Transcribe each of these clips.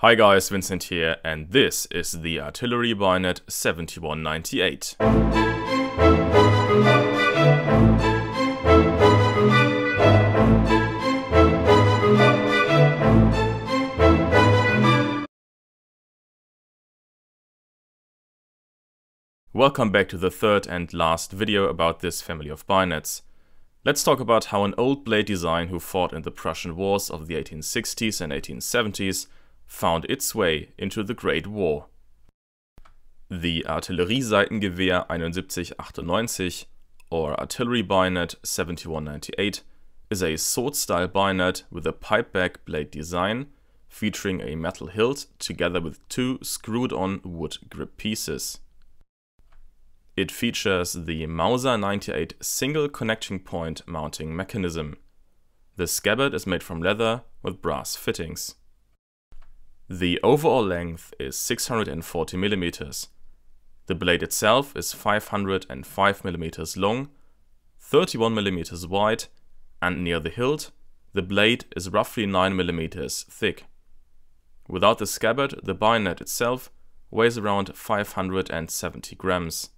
Hi guys, Vincent here, and this is the Artillery Bayonet 7198. Welcome back to the third and last video about this family of bayonets. Let's talk about how an old blade design who fought in the Prussian wars of the 1860s and 1870s found its way into the Great War. The Artillerieseitengewehr 7198 or Artillery Bayonet 7198 is a sword-style bayonet with a pipe-back blade design featuring a metal hilt together with two screwed-on wood grip pieces. It features the Mauser 98 single connecting point mounting mechanism. The scabbard is made from leather with brass fittings. The overall length is 640 mm. The blade itself is 505 mm long, 31 mm wide, and near the hilt, the blade is roughly 9 mm thick. Without the scabbard, the bayonet itself weighs around 570 grams.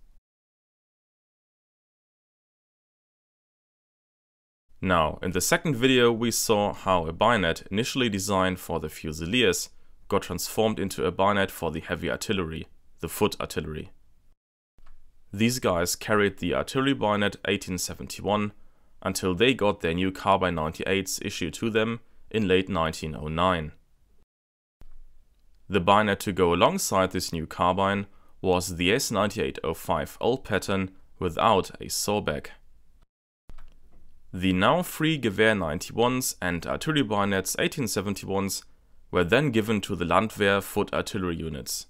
Now, in the second video we saw how a bayonet initially designed for the fusiliers got transformed into a bayonet for the heavy artillery, the foot artillery. These guys carried the artillery bayonet 1871 until they got their new carbine 98s issued to them in late 1909. The bayonet to go alongside this new carbine was the S9805 old pattern without a sawback. The now free Gewehr 91s and artillery bayonets 1871s were then given to the Landwehr foot artillery units.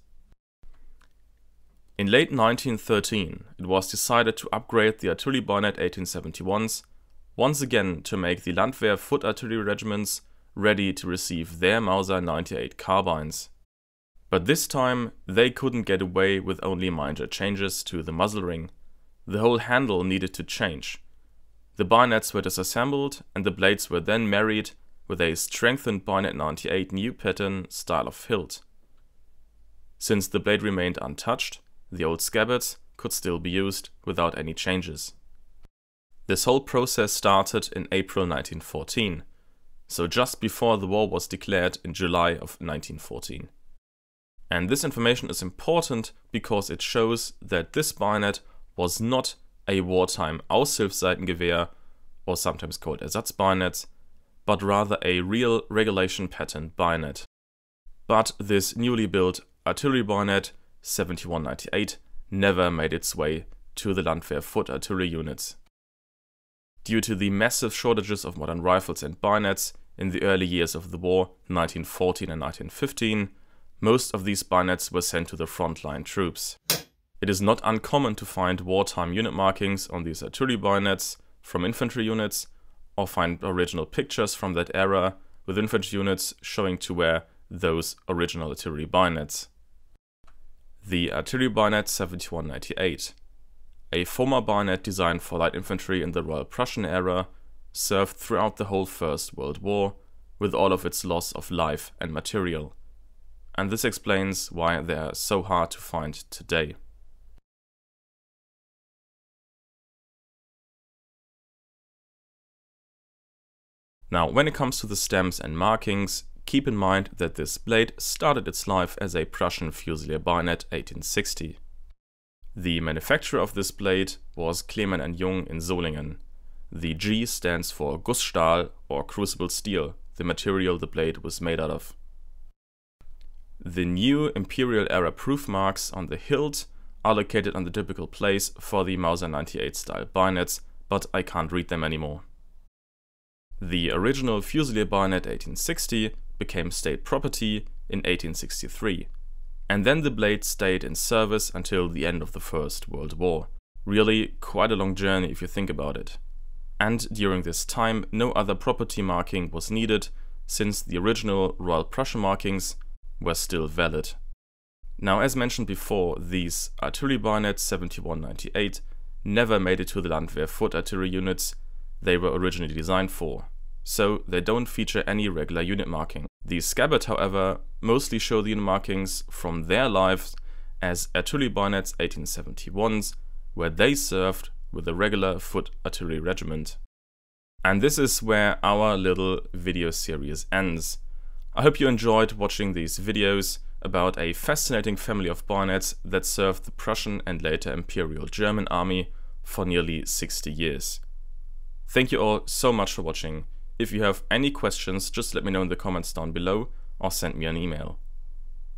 In late 1913, it was decided to upgrade the artillery bayonet 1871s, once again to make the Landwehr foot artillery regiments ready to receive their Mauser 98 carbines. But this time, they couldn't get away with only minor changes to the muzzle ring. The whole handle needed to change. The bayonets were disassembled and the blades were then married with a strengthened Bayonet 98 new pattern style of hilt. Since the blade remained untouched, the old scabbards could still be used without any changes. This whole process started in April 1914, so just before the war was declared in July of 1914. And this information is important because it shows that this bayonet was not a wartime Aushilfsseitengewehr, or sometimes called Ersatzbayonets, but rather a real regulation pattern bayonet. But this newly built artillery bayonet 7198 never made its way to the Landwehr foot artillery units. Due to the massive shortages of modern rifles and bayonets in the early years of the war, 1914 and 1915, most of these bayonets were sent to the frontline troops. It is not uncommon to find wartime unit markings on these artillery bayonets from infantry units or find original pictures from that era with infantry units showing to wear those original artillery bayonets. The Artillery Bayonet 7198, a former bayonet designed for light infantry in the Royal Prussian era, served throughout the whole First World War, with all of its loss of life and material. And this explains why they are so hard to find today. Now, when it comes to the stems and markings, keep in mind that this blade started its life as a Prussian Fusilier bayonet 1860. The manufacturer of this blade was Kleemann and Jung in Solingen. The G stands for Gussstahl or crucible steel, the material the blade was made out of. The new Imperial era proof marks on the hilt are located on the typical place for the Mauser 98 style bayonets, but I can't read them anymore. The original Fusilier bayonet 1860 became state property in 1863, and then the blade stayed in service until the end of the First World War. Really quite a long journey if you think about it. And during this time no other property marking was needed since the original Royal Prussian markings were still valid. Now as mentioned before, these artillery bayonets 7198 never made it to the Landwehr foot artillery units they were originally designed for. so they don't feature any regular unit marking. These scabbard, however, mostly show the unit markings from their lives as artillery bayonets 1871s, where they served with a regular foot artillery regiment. And this is where our little video series ends. I hope you enjoyed watching these videos about a fascinating family of bayonets that served the Prussian and later Imperial German army for nearly 60 years. Thank you all so much for watching. If you have any questions, just let me know in the comments down below or send me an email.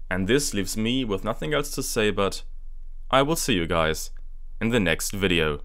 And this leaves me with nothing else to say but I will see you guys in the next video.